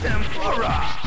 Tempura.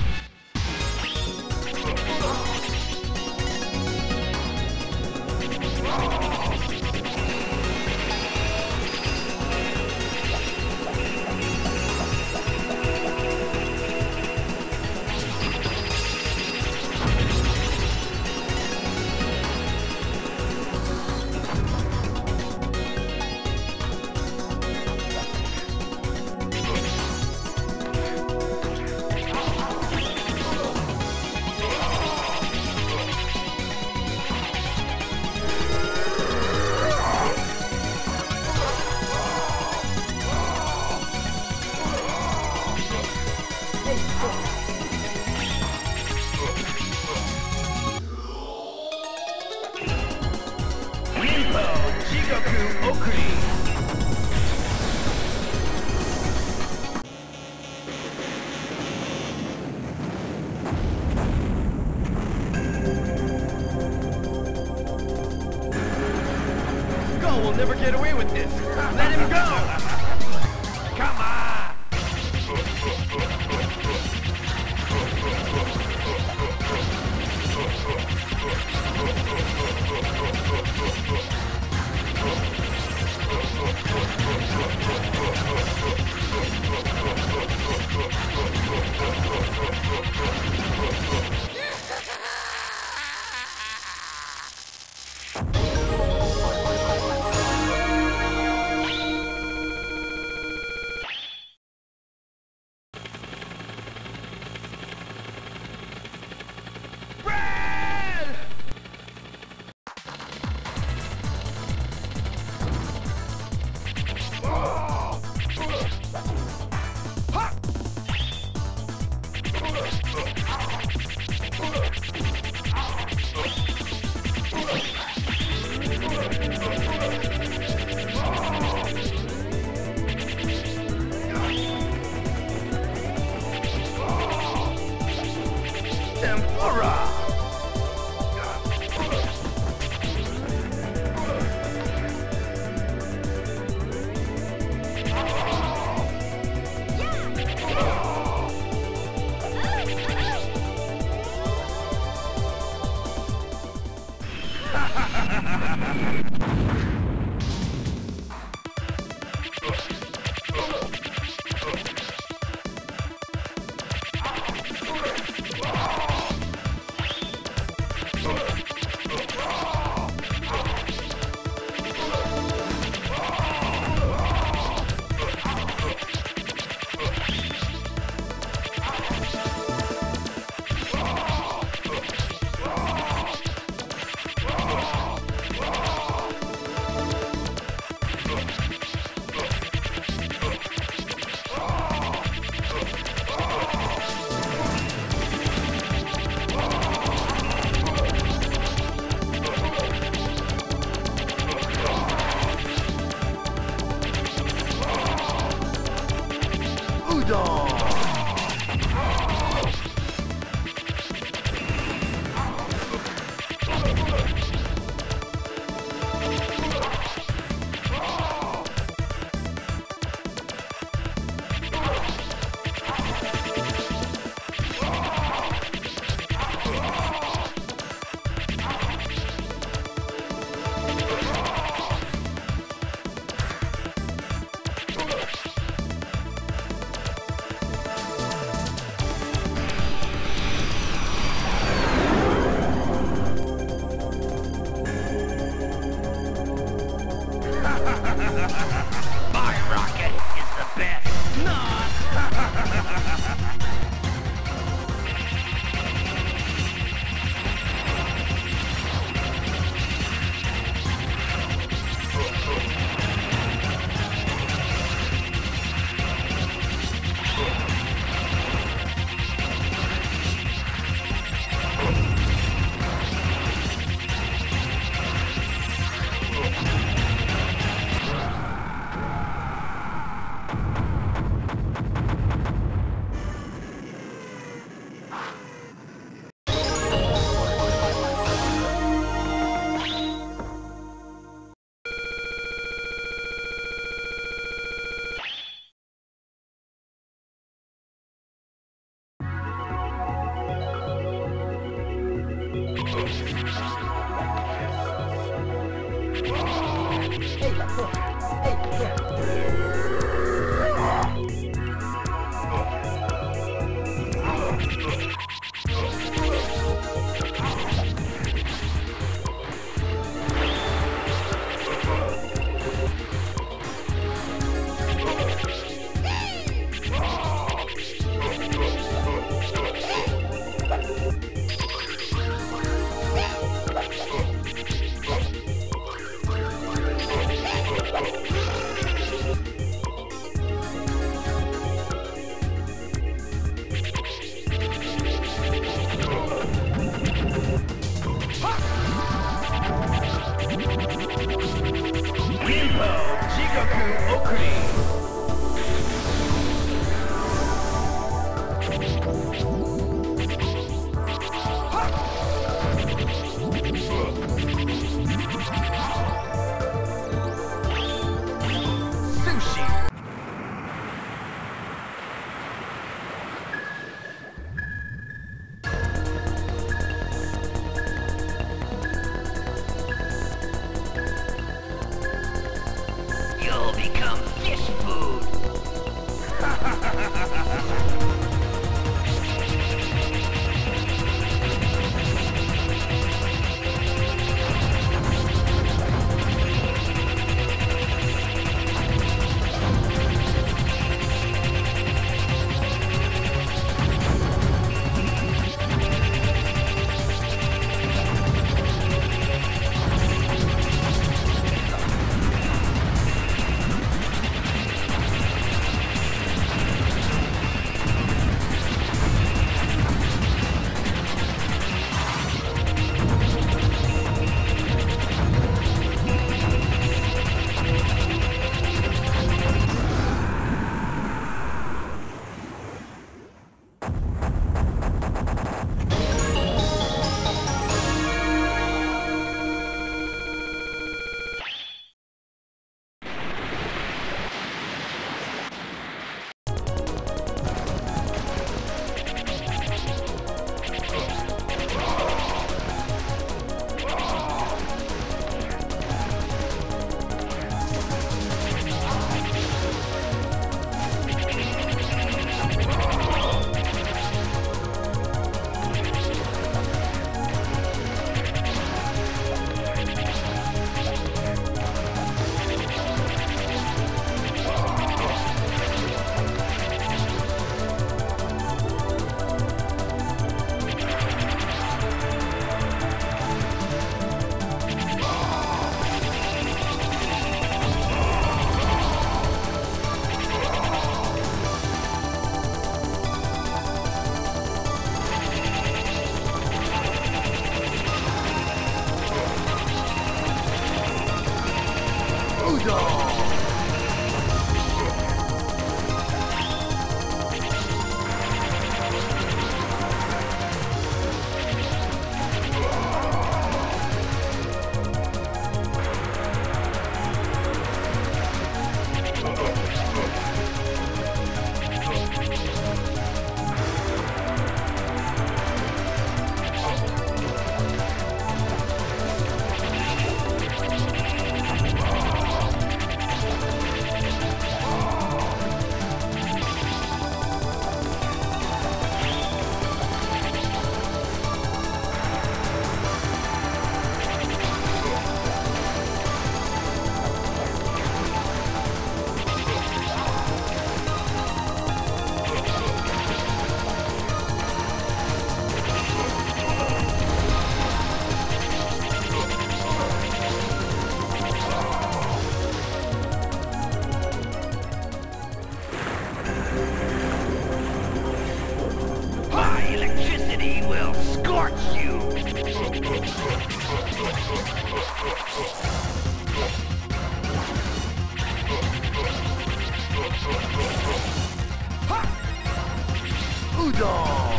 Udon!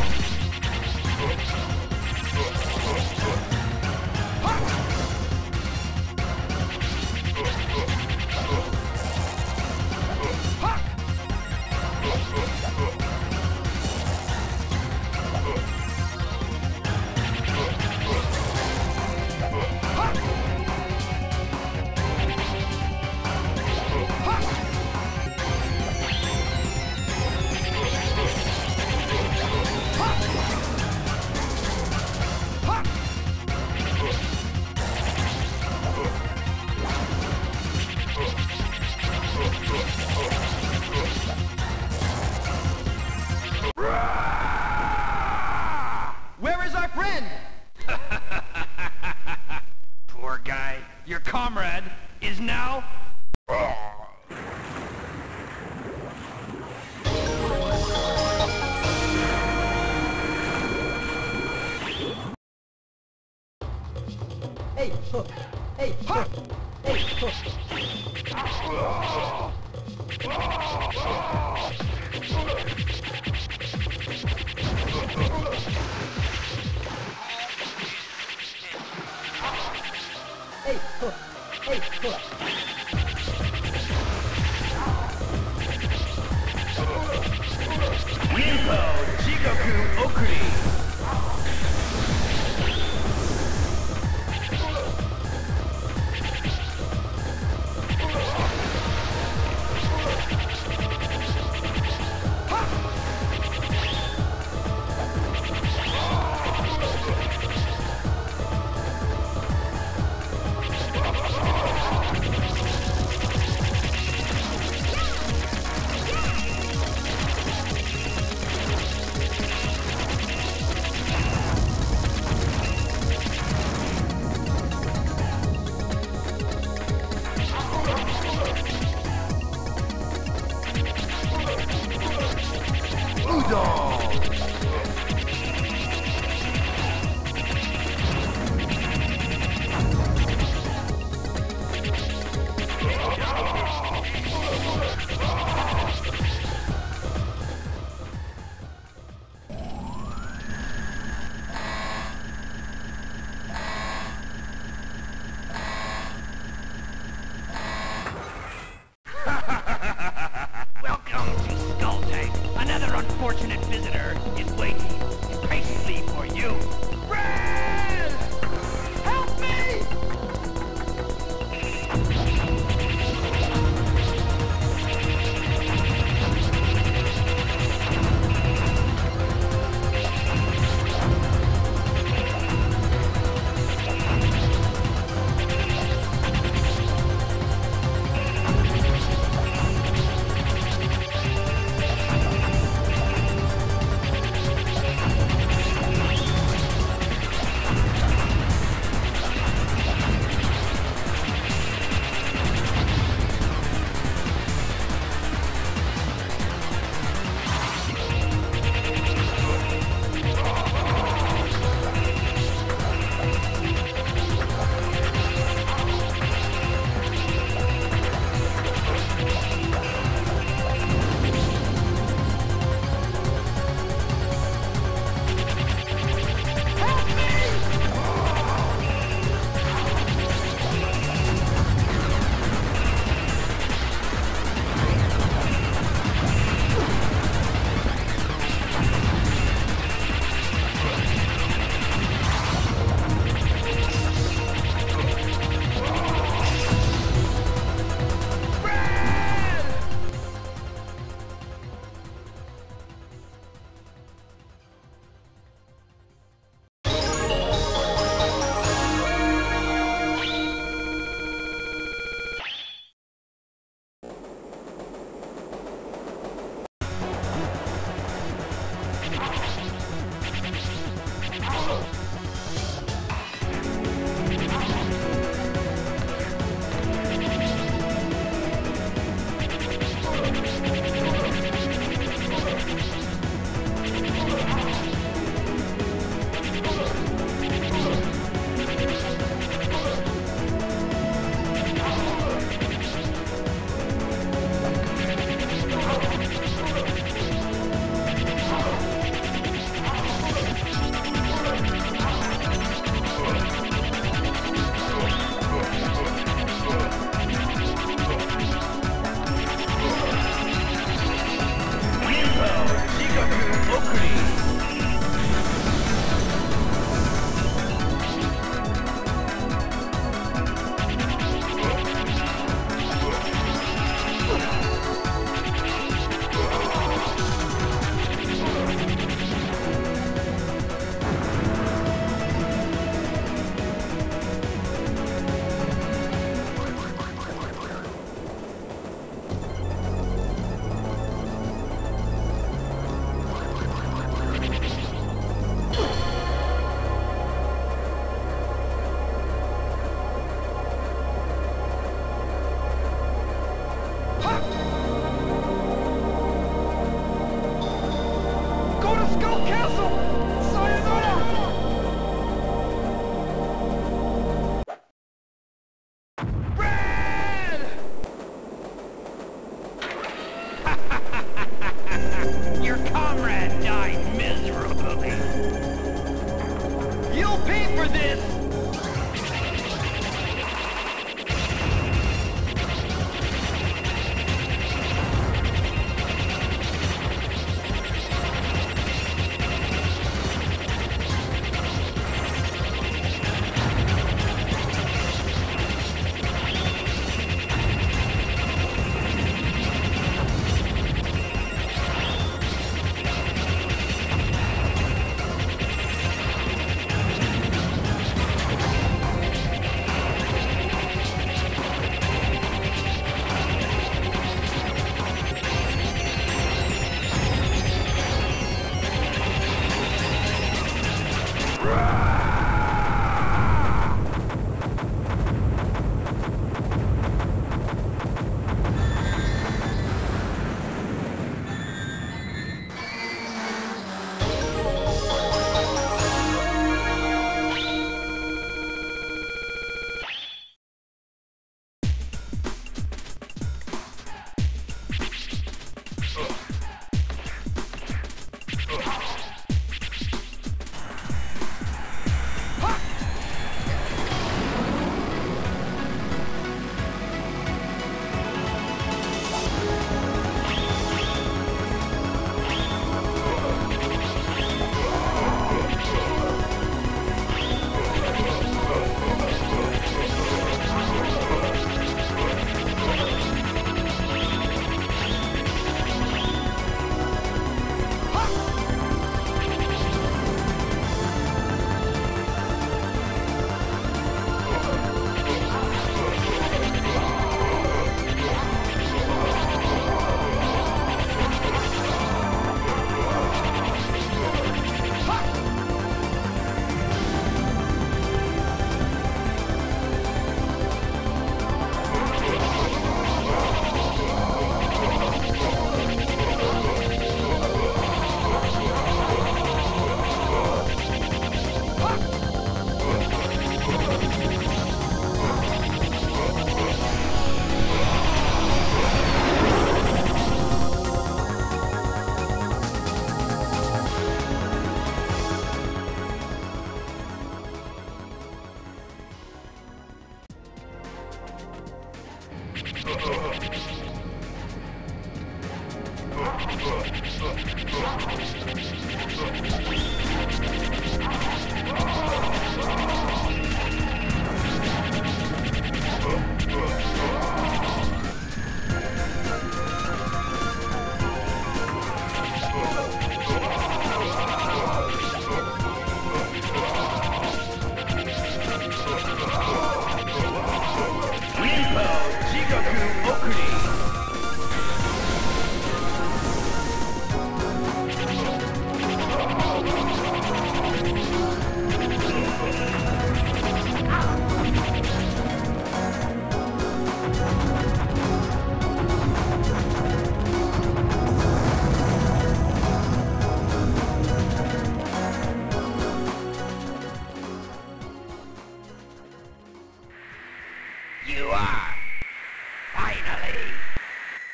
Ninpo 自覚送り Udon!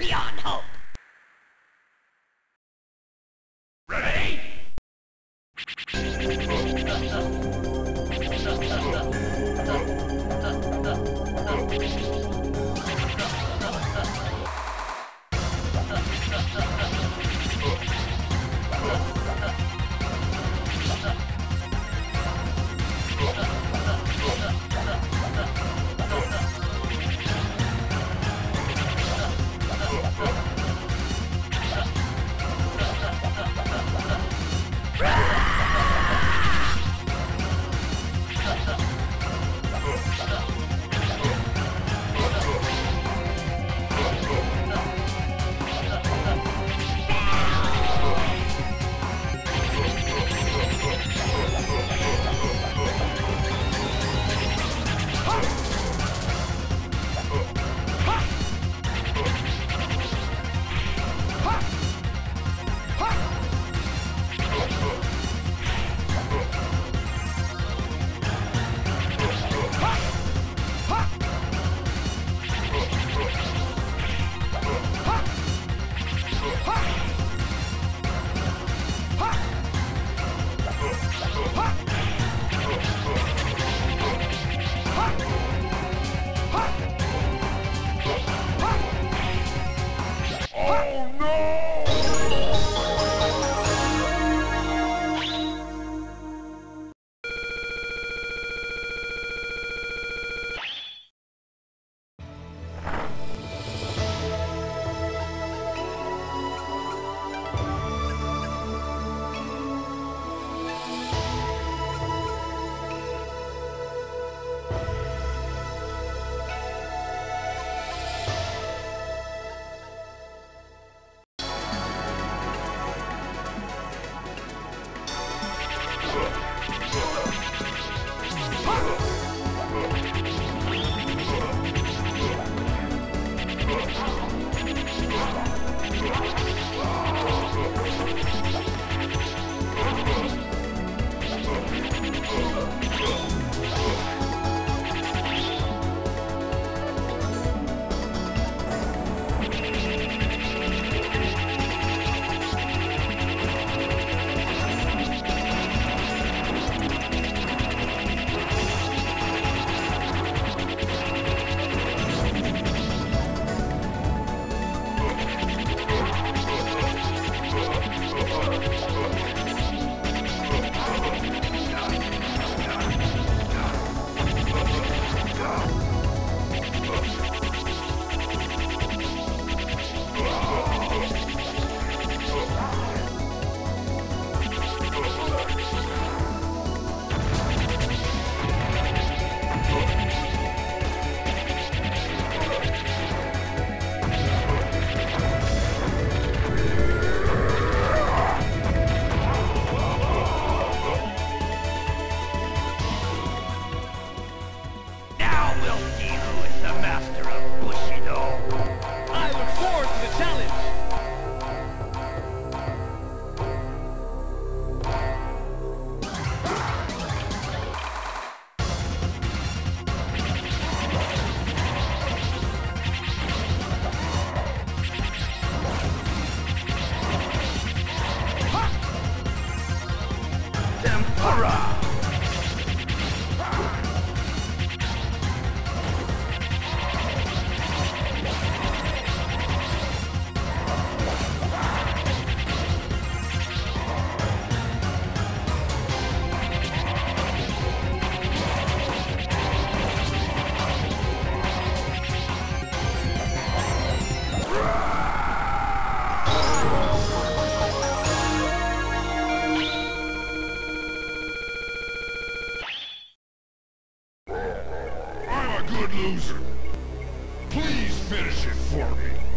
Beyond hope. Good loser. Please finish it for me.